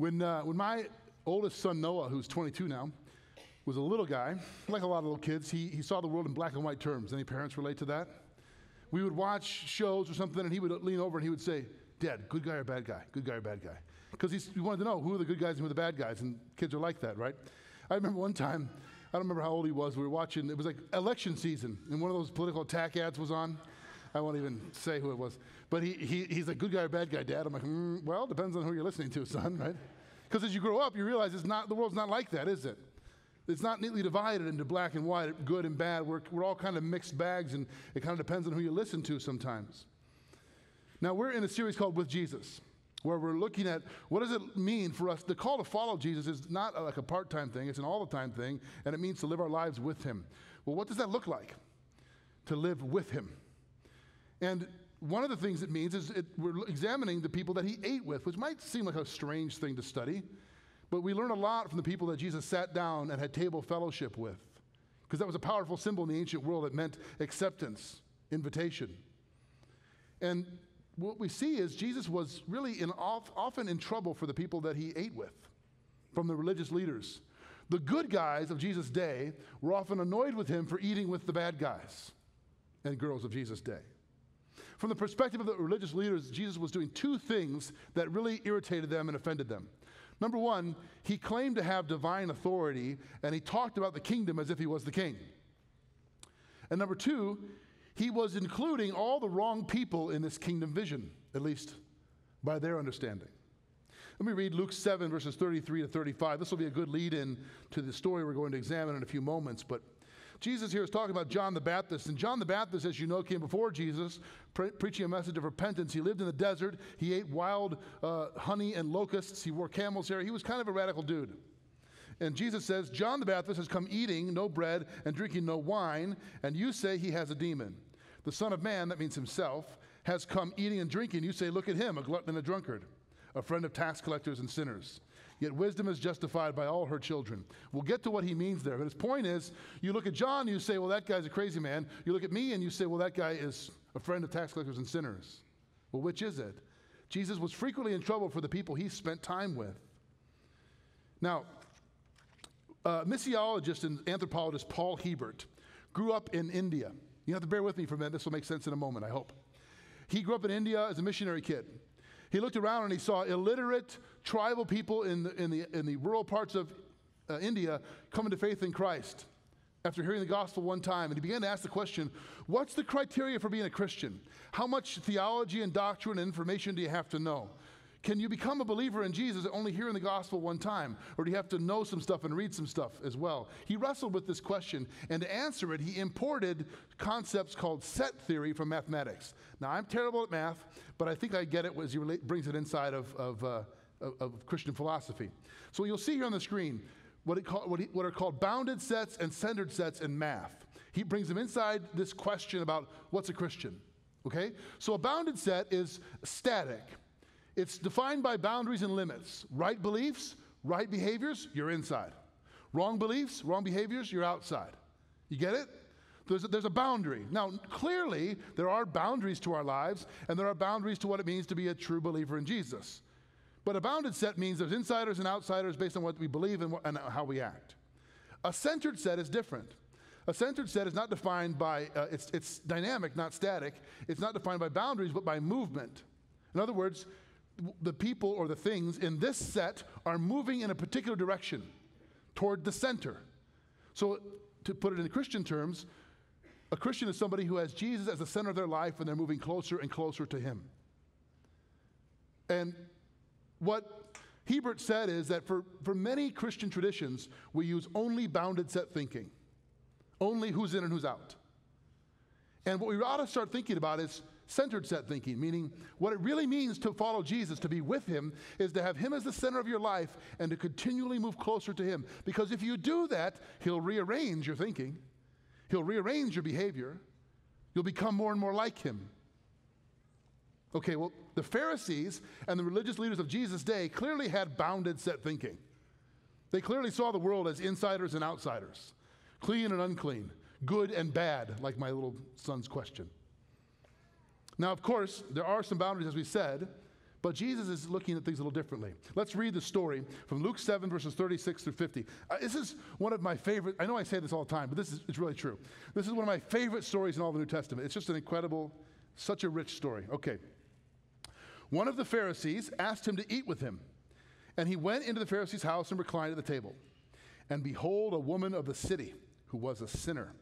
When, uh, when my oldest son, Noah, who's 22 now, was a little guy, like a lot of little kids, he, he saw the world in black and white terms. Any parents relate to that? We would watch shows or something, and he would lean over and he would say, Dad, good guy or bad guy? Good guy or bad guy? Because he wanted to know who are the good guys and who are the bad guys, and kids are like that, right? I remember one time, I don't remember how old he was, we were watching, it was like election season, and one of those political attack ads was on. I won't even say who it was. But he, he, he's a good guy or bad guy, Dad. I'm like, mm, well, depends on who you're listening to, son, right? Because as you grow up, you realize it's not, the world's not like that, is it? It's not neatly divided into black and white, good and bad. We're, we're all kind of mixed bags, and it kind of depends on who you listen to sometimes. Now, we're in a series called With Jesus, where we're looking at what does it mean for us. The call to follow Jesus is not uh, like a part time thing, it's an all the time thing, and it means to live our lives with Him. Well, what does that look like? To live with Him. And one of the things it means is it, we're examining the people that He ate with, which might seem like a strange thing to study. But we learn a lot from the people that Jesus sat down and had table fellowship with, because that was a powerful symbol in the ancient world that meant acceptance, invitation. And what we see is Jesus was really in, often in trouble for the people that he ate with, from the religious leaders. The good guys of Jesus' day were often annoyed with him for eating with the bad guys and girls of Jesus' day. From the perspective of the religious leaders, Jesus was doing two things that really irritated them and offended them. Number one, he claimed to have divine authority and he talked about the kingdom as if he was the king. And number two, he was including all the wrong people in this kingdom vision, at least by their understanding. Let me read Luke 7, verses 33 to 35. This will be a good lead in to the story we're going to examine in a few moments. But Jesus here is talking about John the Baptist. And John the Baptist, as you know, came before Jesus, pre- preaching a message of repentance. He lived in the desert. He ate wild uh, honey and locusts. He wore camel's hair. He was kind of a radical dude. And Jesus says, John the Baptist has come eating no bread and drinking no wine, and you say he has a demon. The Son of Man, that means himself, has come eating and drinking. You say, Look at him, a glutton and a drunkard, a friend of tax collectors and sinners. Yet wisdom is justified by all her children. We'll get to what he means there. But his point is you look at John, you say, well, that guy's a crazy man. You look at me and you say, well, that guy is a friend of tax collectors and sinners. Well, which is it? Jesus was frequently in trouble for the people he spent time with. Now, uh, missiologist and anthropologist Paul Hiebert grew up in India. You have to bear with me for a minute. This will make sense in a moment, I hope. He grew up in India as a missionary kid. He looked around and he saw illiterate tribal people in the, in the, in the rural parts of uh, India coming to faith in Christ after hearing the gospel one time. And he began to ask the question what's the criteria for being a Christian? How much theology and doctrine and information do you have to know? Can you become a believer in Jesus only hearing the gospel one time? Or do you have to know some stuff and read some stuff as well? He wrestled with this question, and to answer it, he imported concepts called set theory from mathematics. Now, I'm terrible at math, but I think I get it as he brings it inside of, of, uh, of, of, Christian philosophy. So you'll see here on the screen what, call, what, he, what are called bounded sets and centered sets in math. He brings them inside this question about what's a Christian. Okay? So a bounded set is static. It's defined by boundaries and limits. Right beliefs, right behaviors, you're inside. Wrong beliefs, wrong behaviors, you're outside. You get it? There's a, there's a boundary. Now, clearly, there are boundaries to our lives, and there are boundaries to what it means to be a true believer in Jesus. But a bounded set means there's insiders and outsiders based on what we believe and, and how we act. A centered set is different. A centered set is not defined by, uh, it's, it's dynamic, not static. It's not defined by boundaries, but by movement. In other words, the people or the things in this set are moving in a particular direction toward the center. So, to put it in Christian terms, a Christian is somebody who has Jesus as the center of their life and they're moving closer and closer to Him. And what Hiebert said is that for, for many Christian traditions, we use only bounded set thinking, only who's in and who's out. And what we ought to start thinking about is centered set thinking, meaning what it really means to follow Jesus, to be with Him, is to have Him as the center of your life and to continually move closer to Him. Because if you do that, He'll rearrange your thinking, He'll rearrange your behavior, you'll become more and more like Him. Okay, well, the Pharisees and the religious leaders of Jesus' day clearly had bounded set thinking. They clearly saw the world as insiders and outsiders, clean and unclean, good and bad, like my little son's question. Now, of course, there are some boundaries, as we said, But Jesus is looking at things a little differently. Let's read the story from Luke 7, verses 36 through 50. Uh, this is one of my favorite, I know I say this all the time, but this is it's really true. This is one of my favorite stories in all the New Testament. It's just an incredible, such a rich story. Okay. One of the Pharisees asked him to eat with him, and he went into the Pharisee's house and reclined at the table. And behold, a woman of the city who was a sinner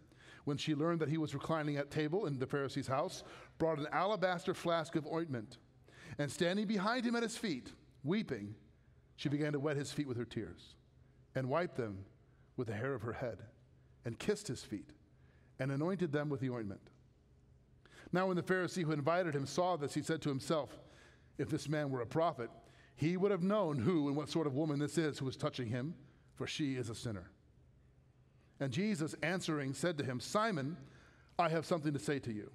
when she learned that he was reclining at table in the Pharisee's house, brought an alabaster flask of ointment and standing behind him at his feet, weeping, she began to wet his feet with her tears and wiped them with the hair of her head and kissed his feet and anointed them with the ointment. Now, when the Pharisee who invited him saw this, he said to himself, If this man were a prophet, he would have known who and what sort of woman this is who is touching him, for she is a sinner. And Jesus, answering, said to him, Simon, I have something to say to you.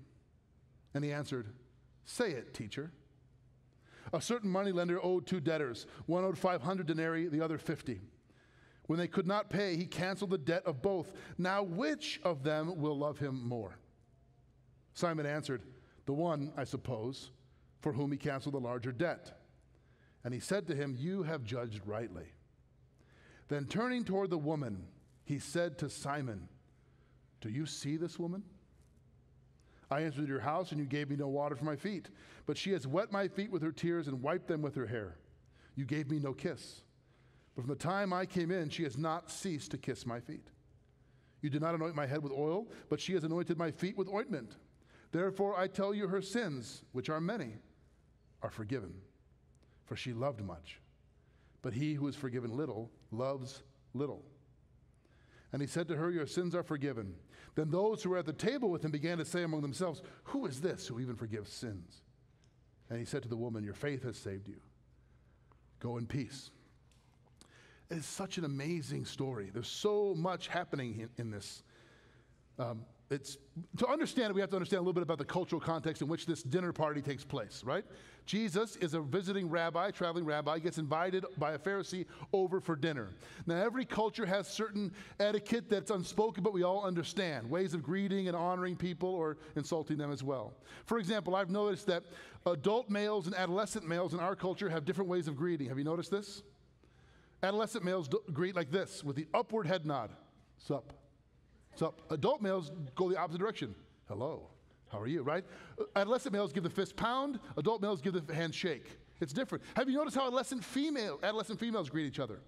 And he answered, Say it, teacher. A certain moneylender owed two debtors. One owed 500 denarii, the other 50. When they could not pay, he canceled the debt of both. Now, which of them will love him more? Simon answered, The one, I suppose, for whom he canceled the larger debt. And he said to him, You have judged rightly. Then turning toward the woman, he said to Simon, Do you see this woman? I entered your house, and you gave me no water for my feet, but she has wet my feet with her tears and wiped them with her hair. You gave me no kiss. But from the time I came in, she has not ceased to kiss my feet. You did not anoint my head with oil, but she has anointed my feet with ointment. Therefore, I tell you, her sins, which are many, are forgiven, for she loved much. But he who is forgiven little loves little. And he said to her, Your sins are forgiven. Then those who were at the table with him began to say among themselves, Who is this who even forgives sins? And he said to the woman, Your faith has saved you. Go in peace. It is such an amazing story. There's so much happening in, in this. Um, it's, to understand it, we have to understand a little bit about the cultural context in which this dinner party takes place, right? Jesus is a visiting rabbi, traveling rabbi, gets invited by a Pharisee over for dinner. Now, every culture has certain etiquette that's unspoken, but we all understand ways of greeting and honoring people or insulting them as well. For example, I've noticed that adult males and adolescent males in our culture have different ways of greeting. Have you noticed this? Adolescent males do- greet like this with the upward head nod. Sup? So adult males go the opposite direction. Hello, how are you, right? Adolescent males give the fist pound, adult males give the handshake. It's different. Have you noticed how adolescent female, adolescent females greet each other?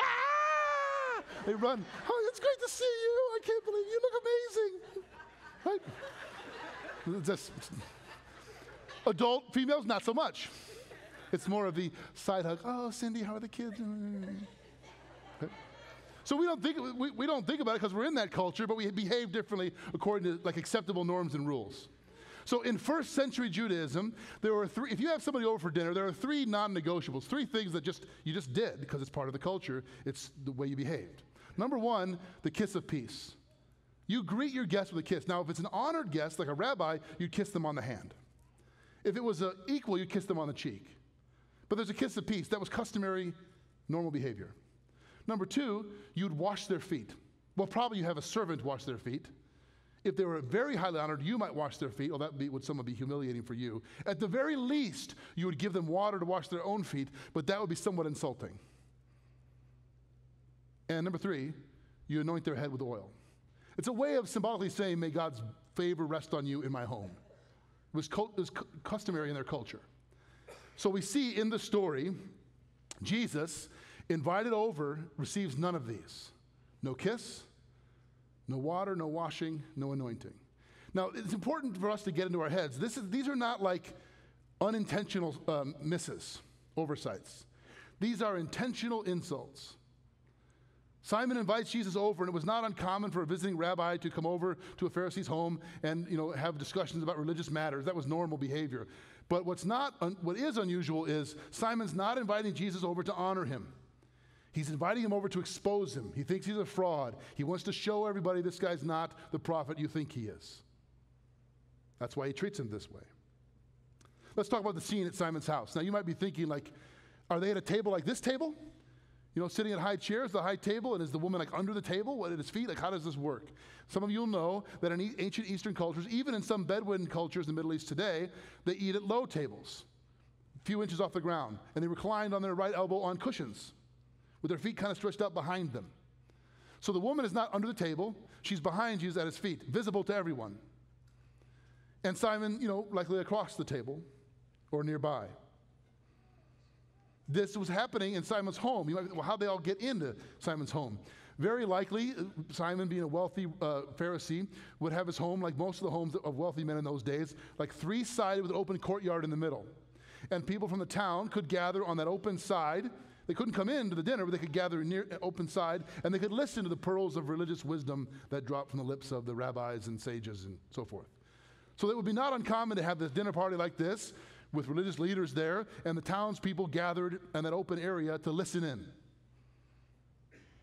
Ah! They run. Oh, it's great to see you. I can't believe you look amazing. Right? Just, adult females, not so much. It's more of the side hug. Oh, Cindy, how are the kids? So we don't think, we, we don't think about it because we're in that culture, but we behave differently according to like acceptable norms and rules. So in first century Judaism, there were three, if you have somebody over for dinner, there are three non-negotiables, three things that just, you just did because it's part of the culture. It's the way you behaved. Number one, the kiss of peace. You greet your guest with a kiss. Now, if it's an honored guest, like a rabbi, you'd kiss them on the hand. If it was an equal, you'd kiss them on the cheek. But there's a kiss of peace. That was customary, normal behavior. Number two, you'd wash their feet. Well, probably you have a servant wash their feet. If they were very highly honored, you might wash their feet. Well, that would somewhat be humiliating for you. At the very least, you would give them water to wash their own feet, but that would be somewhat insulting. And number three, you anoint their head with oil. It's a way of symbolically saying, May God's favor rest on you in my home. It was, it was customary in their culture. So we see in the story, Jesus Invited over receives none of these no kiss, no water, no washing, no anointing. Now, it's important for us to get into our heads. This is, these are not like unintentional um, misses, oversights. These are intentional insults. Simon invites Jesus over, and it was not uncommon for a visiting rabbi to come over to a Pharisee's home and you know, have discussions about religious matters. That was normal behavior. But what's not, un- what is unusual is Simon's not inviting Jesus over to honor him. He's inviting him over to expose him. He thinks he's a fraud. He wants to show everybody this guy's not the prophet you think he is. That's why he treats him this way. Let's talk about the scene at Simon's house. Now, you might be thinking, like, are they at a table like this table? You know, sitting at high chairs, the high table, and is the woman like under the table? What at his feet? Like, how does this work? Some of you will know that in ancient Eastern cultures, even in some Bedouin cultures in the Middle East today, they eat at low tables a few inches off the ground, and they reclined on their right elbow on cushions, with their feet kind of stretched out behind them. So the woman is not under the table, she's behind Jesus at his feet, visible to everyone. And Simon, you know, likely across the table or nearby. This was happening in Simon's home. You might, well, how'd they all get into Simon's home? Very likely, uh, Simon, being a wealthy uh, Pharisee, would have his home, like most of the homes of wealthy men in those days, like three sided with an open courtyard in the middle. And people from the town could gather on that open side. They couldn't come in to the dinner, but they could gather near open side and they could listen to the pearls of religious wisdom that dropped from the lips of the rabbis and sages and so forth. So it would be not uncommon to have this dinner party like this with religious leaders there and the townspeople gathered in that open area to listen in.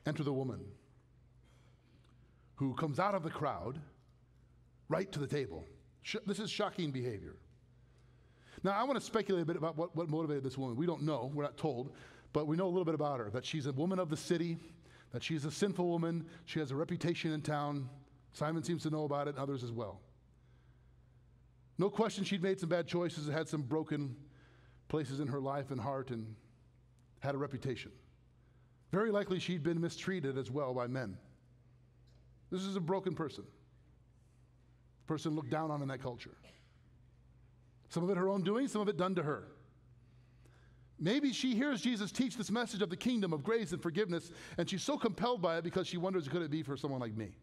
Enter the woman who comes out of the crowd right to the table. This is shocking behavior. Now, I want to speculate a bit about what, what motivated this woman. We don't know, we're not told, but we know a little bit about her that she's a woman of the city, that she's a sinful woman, she has a reputation in town. Simon seems to know about it, and others as well. No question she'd made some bad choices had some broken places in her life and heart and had a reputation. Very likely she'd been mistreated as well by men. This is a broken person. Person looked down on in that culture. Some of it her own doing, some of it done to her. Maybe she hears Jesus teach this message of the kingdom of grace and forgiveness, and she's so compelled by it because she wonders could it be for someone like me?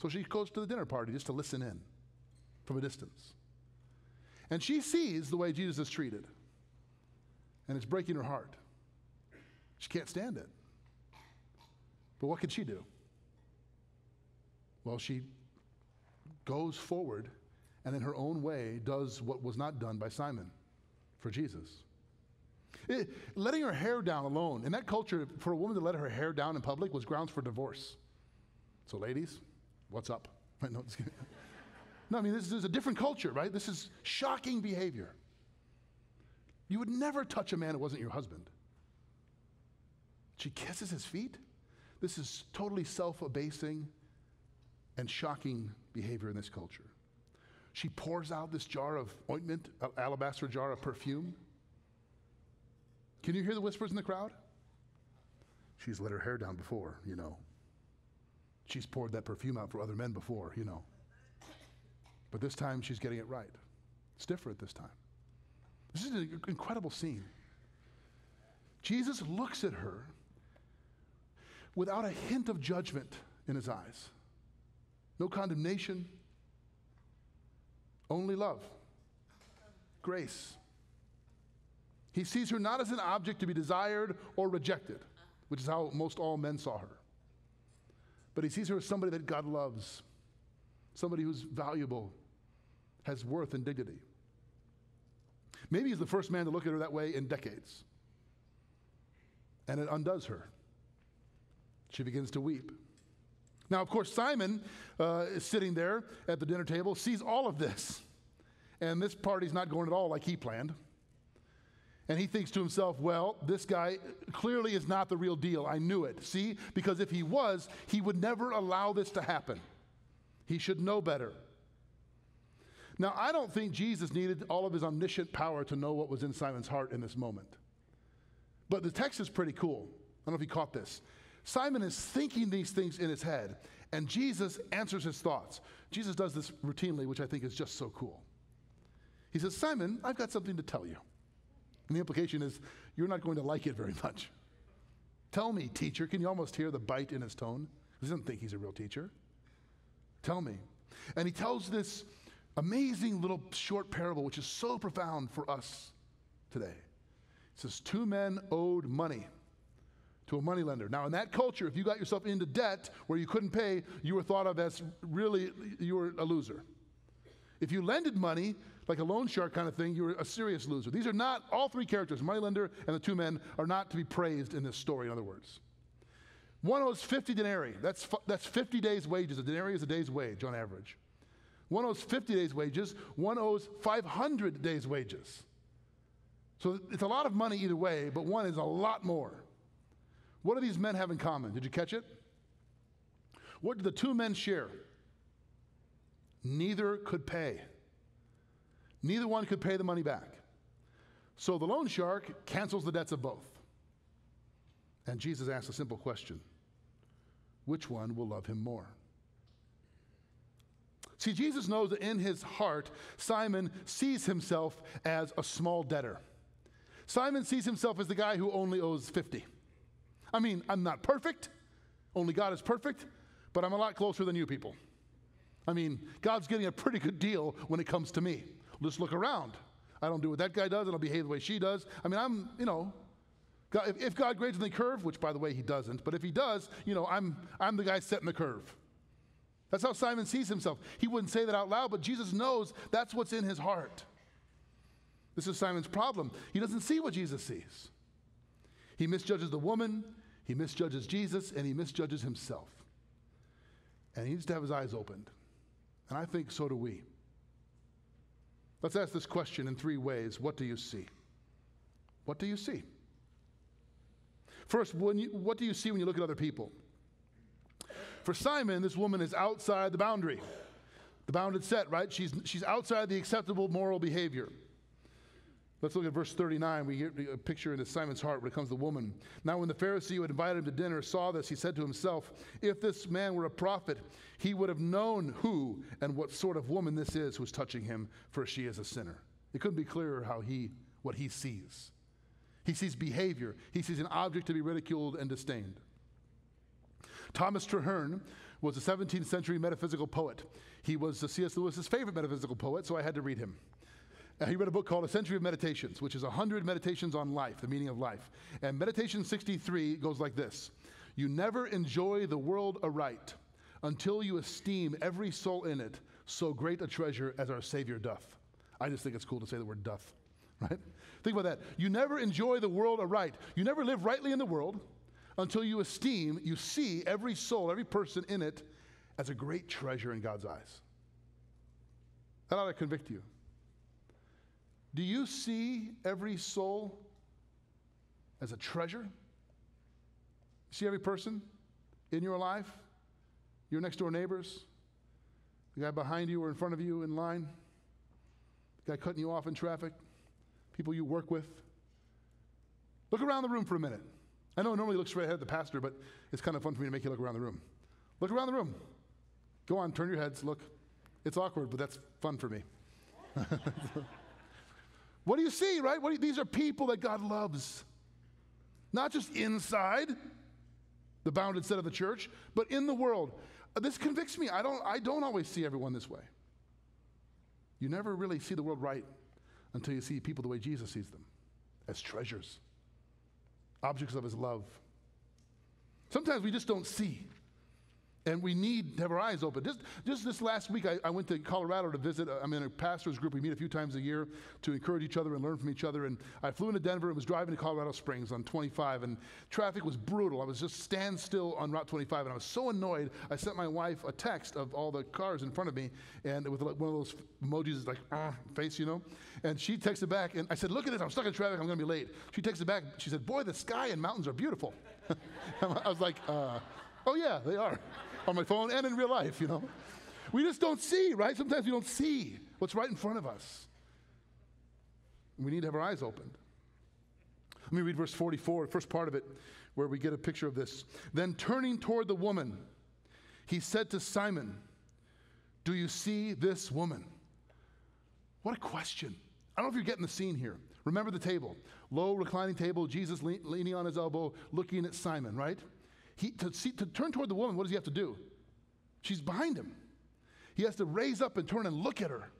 So she goes to the dinner party just to listen in from a distance. And she sees the way Jesus is treated, and it's breaking her heart. She can't stand it. But what can she do? Well, she goes forward and in her own way does what was not done by Simon for Jesus. It, letting her hair down alone, in that culture, for a woman to let her hair down in public was grounds for divorce. So, ladies, what's up? no, no, I mean, this is a different culture, right? This is shocking behavior. You would never touch a man who wasn't your husband. She kisses his feet. This is totally self abasing and shocking behavior in this culture. She pours out this jar of ointment, alabaster jar of perfume. Can you hear the whispers in the crowd? She's let her hair down before, you know. She's poured that perfume out for other men before, you know. But this time she's getting it right. It's different this time. This is an incredible scene. Jesus looks at her without a hint of judgment in his eyes. No condemnation, only love, grace. He sees her not as an object to be desired or rejected, which is how most all men saw her, but he sees her as somebody that God loves, somebody who's valuable, has worth and dignity. Maybe he's the first man to look at her that way in decades. And it undoes her. She begins to weep. Now, of course, Simon uh, is sitting there at the dinner table, sees all of this. And this party's not going at all like he planned. And he thinks to himself, well, this guy clearly is not the real deal. I knew it. See? Because if he was, he would never allow this to happen. He should know better. Now, I don't think Jesus needed all of his omniscient power to know what was in Simon's heart in this moment. But the text is pretty cool. I don't know if you caught this. Simon is thinking these things in his head, and Jesus answers his thoughts. Jesus does this routinely, which I think is just so cool. He says, Simon, I've got something to tell you. And the implication is, you're not going to like it very much. Tell me, teacher. Can you almost hear the bite in his tone? He doesn't think he's a real teacher. Tell me. And he tells this amazing little short parable, which is so profound for us today. It says, Two men owed money to a moneylender. Now, in that culture, if you got yourself into debt where you couldn't pay, you were thought of as really, you were a loser. If you lended money, like a loan shark kind of thing, you were a serious loser. These are not, all three characters, moneylender and the two men, are not to be praised in this story, in other words. One owes 50 denarii. That's, that's 50 days' wages. A denarii is a day's wage on average. One owes 50 days' wages. One owes 500 days' wages. So it's a lot of money either way, but one is a lot more. What do these men have in common? Did you catch it? What do the two men share? Neither could pay. Neither one could pay the money back. So the loan shark cancels the debts of both. And Jesus asks a simple question Which one will love him more? See, Jesus knows that in his heart, Simon sees himself as a small debtor. Simon sees himself as the guy who only owes 50. I mean, I'm not perfect, only God is perfect, but I'm a lot closer than you people. I mean, God's getting a pretty good deal when it comes to me. Just look around. I don't do what that guy does, and I don't behave the way she does. I mean, I'm, you know, God, if, if God grades in the curve, which by the way he doesn't, but if he does, you know, I'm, I'm the guy setting the curve. That's how Simon sees himself. He wouldn't say that out loud, but Jesus knows that's what's in his heart. This is Simon's problem. He doesn't see what Jesus sees. He misjudges the woman, he misjudges Jesus, and he misjudges himself. And he needs to have his eyes opened. And I think so do we. Let's ask this question in three ways What do you see? What do you see? First, when you, what do you see when you look at other people? For Simon, this woman is outside the boundary. The bounded set, right? She's, she's outside the acceptable moral behavior. Let's look at verse 39. We get a picture into Simon's heart where it comes the woman. Now, when the Pharisee who had invited him to dinner saw this, he said to himself, If this man were a prophet, he would have known who and what sort of woman this is who's touching him, for she is a sinner. It couldn't be clearer how he, what he sees. He sees behavior, he sees an object to be ridiculed and disdained. Thomas Traherne was a 17th century metaphysical poet. He was C.S. Lewis's favorite metaphysical poet, so I had to read him. Uh, he read a book called A Century of Meditations, which is 100 meditations on life, the meaning of life. And meditation 63 goes like this You never enjoy the world aright until you esteem every soul in it so great a treasure as our Savior doth. I just think it's cool to say the word doth, right? Think about that. You never enjoy the world aright. You never live rightly in the world until you esteem, you see every soul, every person in it as a great treasure in God's eyes. That ought to convict you. Do you see every soul as a treasure? See every person in your life? Your next door neighbors? The guy behind you or in front of you in line? The guy cutting you off in traffic? People you work with? Look around the room for a minute. I know it normally looks straight ahead at the pastor, but it's kind of fun for me to make you look around the room. Look around the room. Go on, turn your heads, look. It's awkward, but that's fun for me. what do you see, right? You, these are people that God loves. Not just inside the bounded set of the church, but in the world. Uh, this convicts me. I don't, I don't always see everyone this way. You never really see the world right until you see people the way Jesus sees them as treasures objects of his love. Sometimes we just don't see. And we need to have our eyes open. Just, just this last week, I, I went to Colorado to visit. I'm in a pastor's group. We meet a few times a year to encourage each other and learn from each other. And I flew into Denver and was driving to Colorado Springs on 25, and traffic was brutal. I was just standstill on Route 25, and I was so annoyed. I sent my wife a text of all the cars in front of me, and with like one of those emojis, like ah, face, you know. And she texted back, and I said, "Look at this! I'm stuck in traffic. I'm going to be late." She texted back. She said, "Boy, the sky and mountains are beautiful." I was like, uh, "Oh yeah, they are." On my phone and in real life, you know. We just don't see, right? Sometimes we don't see what's right in front of us. We need to have our eyes opened. Let me read verse 44, the first part of it, where we get a picture of this. Then turning toward the woman, he said to Simon, Do you see this woman? What a question. I don't know if you're getting the scene here. Remember the table low reclining table, Jesus leaning on his elbow, looking at Simon, right? He, to, see, to turn toward the woman, what does he have to do? She's behind him. He has to raise up and turn and look at her.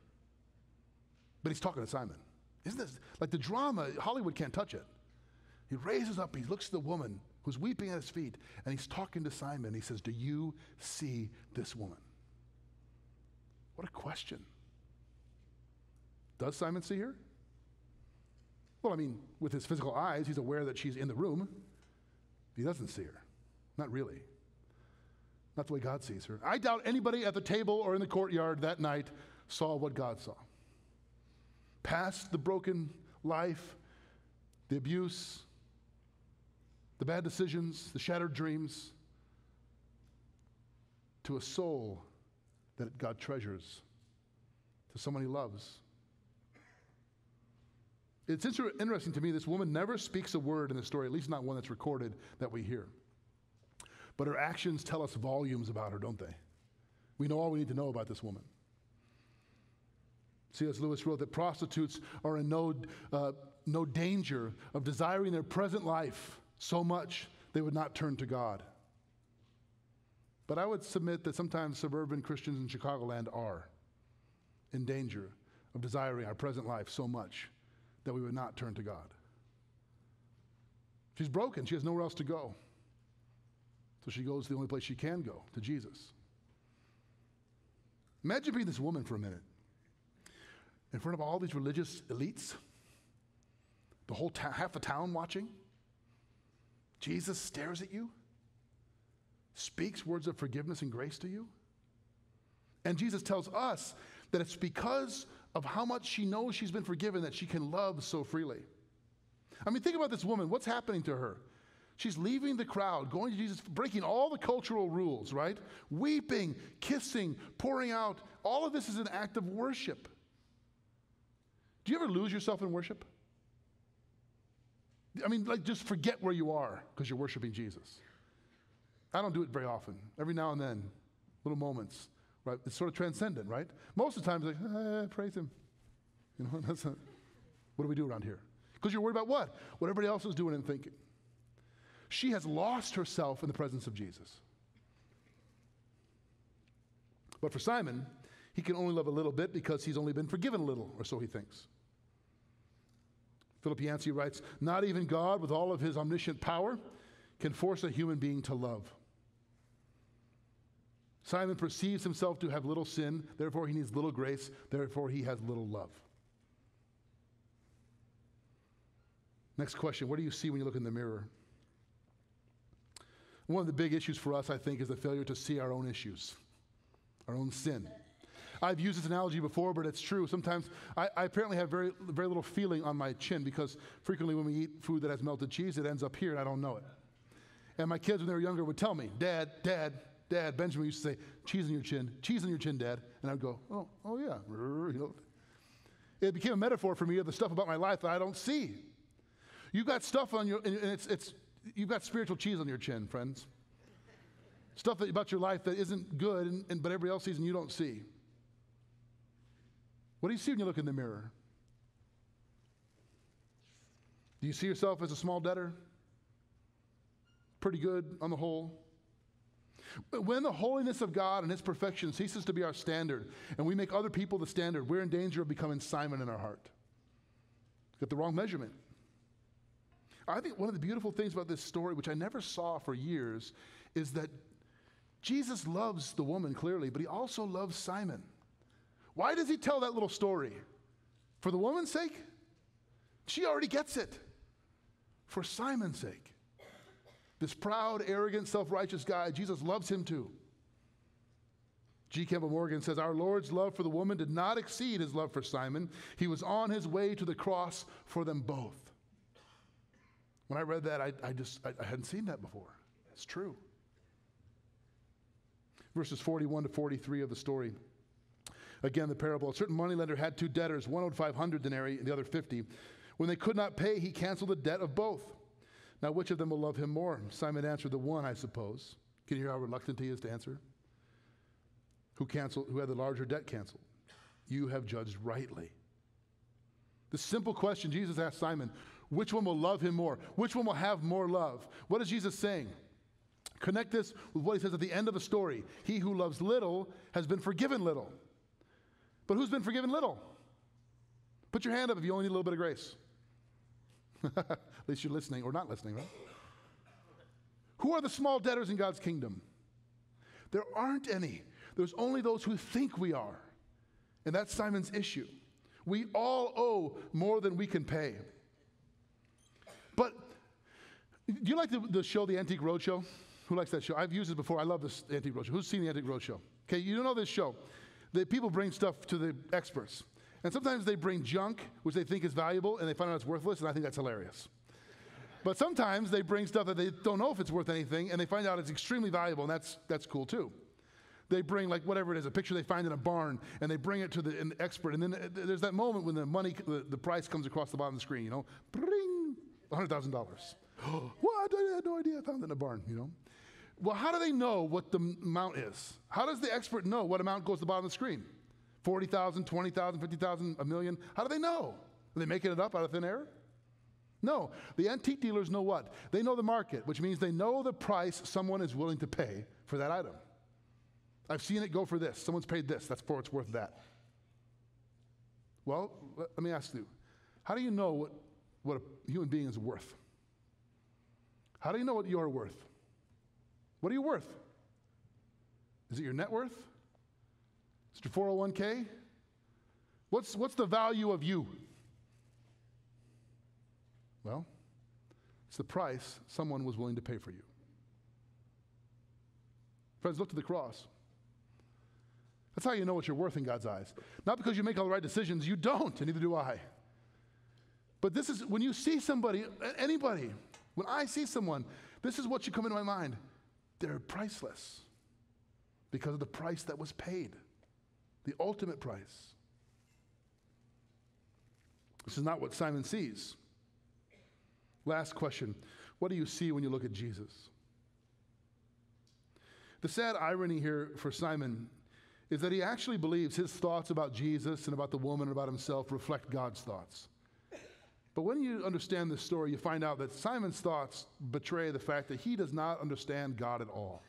But he's talking to Simon. Isn't this like the drama? Hollywood can't touch it. He raises up, he looks at the woman who's weeping at his feet, and he's talking to Simon. He says, Do you see this woman? What a question. Does Simon see her? Well, I mean, with his physical eyes, he's aware that she's in the room. He doesn't see her. Not really. Not the way God sees her. I doubt anybody at the table or in the courtyard that night saw what God saw. Past the broken life, the abuse, the bad decisions, the shattered dreams, to a soul that God treasures, to someone he loves. It's inter- interesting to me, this woman never speaks a word in the story, at least not one that's recorded that we hear. But her actions tell us volumes about her, don't they? We know all we need to know about this woman. C.S. Lewis wrote that prostitutes are in no, uh, no danger of desiring their present life so much they would not turn to God. But I would submit that sometimes suburban Christians in Chicagoland are in danger of desiring our present life so much that we would not turn to God. She's broken. She has nowhere else to go. So she goes to the only place she can go, to Jesus. Imagine being this woman for a minute in front of all these religious elites, the whole ta- half the town watching. Jesus stares at you, speaks words of forgiveness and grace to you. And Jesus tells us that it's because of how much she knows she's been forgiven that she can love so freely. I mean, think about this woman. What's happening to her? She's leaving the crowd, going to Jesus, breaking all the cultural rules, right? Weeping, kissing, pouring out. All of this is an act of worship. Do you ever lose yourself in worship? I mean, like just forget where you are because you're worshiping Jesus. I don't do it very often. Every now and then, little moments, right? It's sort of transcendent, right? Most of the time, it's like, eh, praise Him. You know, that's a, what do we do around here? Because you're worried about what? What everybody else is doing and thinking. She has lost herself in the presence of Jesus. But for Simon, he can only love a little bit because he's only been forgiven a little, or so he thinks. Philip Yancey writes Not even God, with all of his omniscient power, can force a human being to love. Simon perceives himself to have little sin, therefore he needs little grace, therefore he has little love. Next question What do you see when you look in the mirror? One of the big issues for us, I think, is the failure to see our own issues, our own sin. I've used this analogy before, but it's true. Sometimes I, I, apparently have very, very little feeling on my chin because frequently when we eat food that has melted cheese, it ends up here and I don't know it. And my kids, when they were younger, would tell me, Dad, Dad, Dad. Benjamin used to say, cheese on your chin, cheese on your chin, Dad. And I'd go, oh, oh yeah. It became a metaphor for me of the stuff about my life that I don't see. You've got stuff on your, and it's, it's, you've got spiritual cheese on your chin, friends. Stuff that, about your life that isn't good, and, and, but everybody else sees and you don't see. What do you see when you look in the mirror? Do you see yourself as a small debtor? Pretty good on the whole? When the holiness of God and His perfection ceases to be our standard and we make other people the standard, we're in danger of becoming Simon in our heart. Get the wrong measurement. I think one of the beautiful things about this story, which I never saw for years, is that Jesus loves the woman clearly, but He also loves Simon. Why does he tell that little story? For the woman's sake? She already gets it. For Simon's sake. This proud, arrogant, self righteous guy, Jesus loves him too. G. Campbell Morgan says, Our Lord's love for the woman did not exceed his love for Simon. He was on his way to the cross for them both. When I read that, I, I just I, I hadn't seen that before. It's true. Verses 41 to 43 of the story. Again, the parable. A certain moneylender had two debtors. One owed 500 denarii and the other 50. When they could not pay, he canceled the debt of both. Now, which of them will love him more? Simon answered, The one, I suppose. Can you hear how reluctant he is to answer? Who, canceled, who had the larger debt canceled? You have judged rightly. The simple question Jesus asked Simon which one will love him more? Which one will have more love? What is Jesus saying? Connect this with what he says at the end of the story. He who loves little has been forgiven little. But who's been forgiven little? Put your hand up if you only need a little bit of grace. At least you're listening or not listening, right? Who are the small debtors in God's kingdom? There aren't any. There's only those who think we are. And that's Simon's issue. We all owe more than we can pay. But do you like the, the show, The Antique Roadshow? Who likes that show? I've used it before. I love this Antique Roadshow. Who's seen the Antique Roadshow? Okay, you don't know this show the people bring stuff to the experts. And sometimes they bring junk, which they think is valuable, and they find out it's worthless, and I think that's hilarious. But sometimes they bring stuff that they don't know if it's worth anything, and they find out it's extremely valuable, and that's, that's cool too. They bring like whatever it is, a picture they find in a barn, and they bring it to the, the expert. And then uh, there's that moment when the money, the, the, price comes across the bottom of the screen. You know, bring, hundred thousand dollars. What? I had no idea. I found it in a barn. You know. Well, how do they know what the amount is? How does the expert know what amount goes to the bottom of the screen? 40,000, 20,000, 50,000, a million? How do they know? Are they making it up out of thin air? No. The antique dealers know what? They know the market, which means they know the price someone is willing to pay for that item. I've seen it go for this. Someone's paid this. That's for it's worth that. Well, let me ask you how do you know what, what a human being is worth? How do you know what you're worth? What are you worth? Is it your net worth? Is it your 401k? What's, what's the value of you? Well, it's the price someone was willing to pay for you. Friends, look to the cross. That's how you know what you're worth in God's eyes. Not because you make all the right decisions, you don't, and neither do I. But this is when you see somebody, anybody, when I see someone, this is what should come into my mind. They're priceless because of the price that was paid, the ultimate price. This is not what Simon sees. Last question What do you see when you look at Jesus? The sad irony here for Simon is that he actually believes his thoughts about Jesus and about the woman and about himself reflect God's thoughts. But when you understand this story, you find out that Simon's thoughts betray the fact that he does not understand God at all.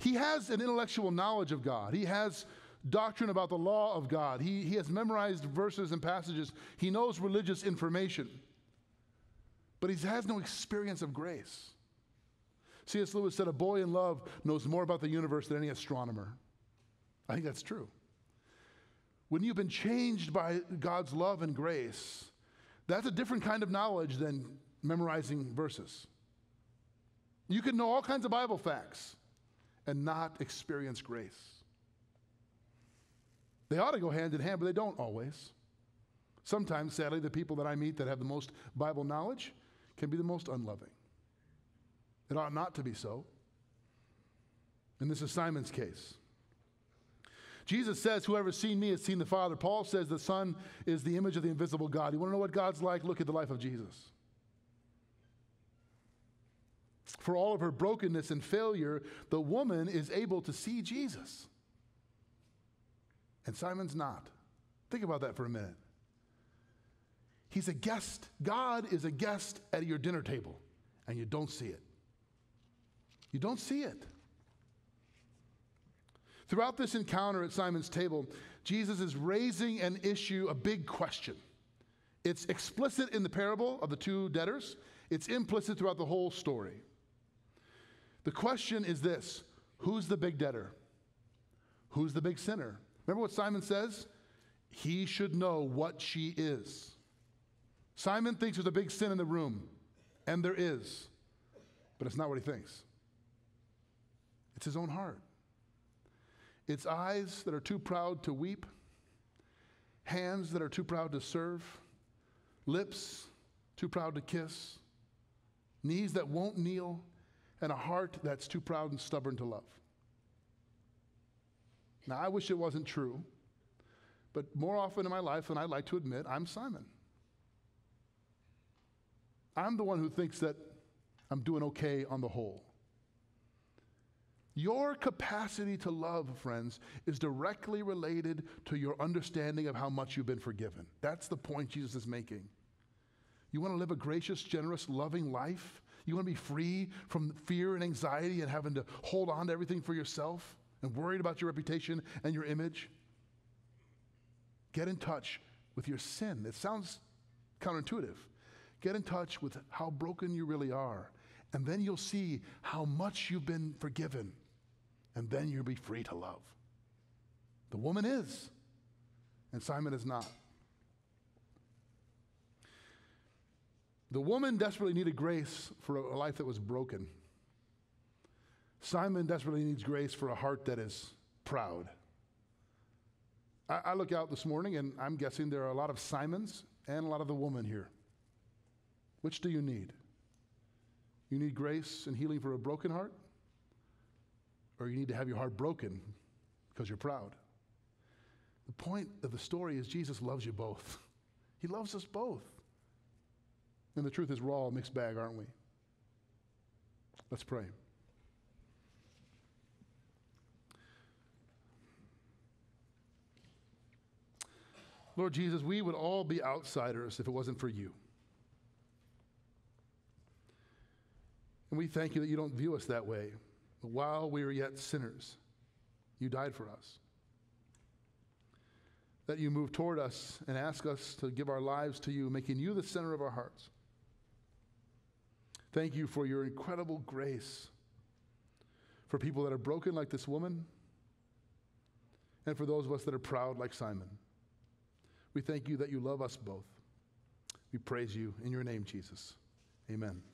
He has an intellectual knowledge of God. He has doctrine about the law of God. He, he has memorized verses and passages. He knows religious information. But he has no experience of grace. C.S. Lewis said, A boy in love knows more about the universe than any astronomer. I think that's true. When you've been changed by God's love and grace, that's a different kind of knowledge than memorizing verses. You can know all kinds of Bible facts and not experience grace. They ought to go hand in hand, but they don't always. Sometimes, sadly, the people that I meet that have the most Bible knowledge can be the most unloving. It ought not to be so. And this is Simon's case. Jesus says, Whoever's seen me has seen the Father. Paul says the Son is the image of the invisible God. You want to know what God's like? Look at the life of Jesus. For all of her brokenness and failure, the woman is able to see Jesus. And Simon's not. Think about that for a minute. He's a guest. God is a guest at your dinner table, and you don't see it. You don't see it. Throughout this encounter at Simon's table, Jesus is raising an issue, a big question. It's explicit in the parable of the two debtors, it's implicit throughout the whole story. The question is this Who's the big debtor? Who's the big sinner? Remember what Simon says? He should know what she is. Simon thinks there's a big sin in the room, and there is, but it's not what he thinks. It's his own heart. It's eyes that are too proud to weep, hands that are too proud to serve, lips too proud to kiss, knees that won't kneel, and a heart that's too proud and stubborn to love. Now, I wish it wasn't true, but more often in my life than I'd like to admit, I'm Simon. I'm the one who thinks that I'm doing okay on the whole. Your capacity to love, friends, is directly related to your understanding of how much you've been forgiven. That's the point Jesus is making. You want to live a gracious, generous, loving life? You want to be free from fear and anxiety and having to hold on to everything for yourself and worried about your reputation and your image? Get in touch with your sin. It sounds counterintuitive. Get in touch with how broken you really are, and then you'll see how much you've been forgiven and then you'll be free to love. The woman is, and Simon is not. The woman desperately needed grace for a life that was broken. Simon desperately needs grace for a heart that is proud. I, I, look out this morning and I'm guessing there are a lot of Simons and a lot of the woman here. Which do you need? You need grace and healing for a broken heart? Or you need to have your heart broken because you're proud. The point of the story is Jesus loves you both. He loves us both. And the truth is, we're all a mixed bag, aren't we? Let's pray. Lord Jesus, we would all be outsiders if it wasn't for you. And we thank you that you don't view us that way. While we were yet sinners, you died for us. That you move toward us and ask us to give our lives to you, making you the center of our hearts. Thank you for your incredible grace for people that are broken like this woman and for those of us that are proud like Simon. We thank you that you love us both. We praise you in your name, Jesus. Amen.